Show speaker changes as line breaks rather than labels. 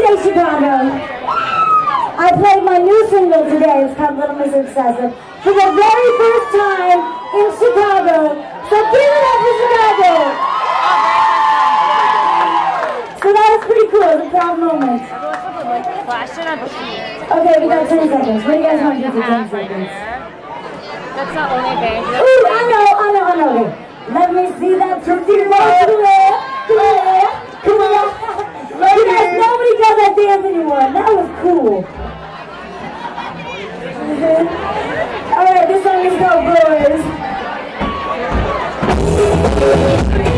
say Chicago. I played my new single today. It's called Little Miss Obsessive. For the very first time in Chicago. So give it up for Chicago. So that was pretty cool. It was a proud moment. Okay, we got 10 seconds. What do you guys want to do for 10 seconds?
That's not only band.
All right, this song is called Boys.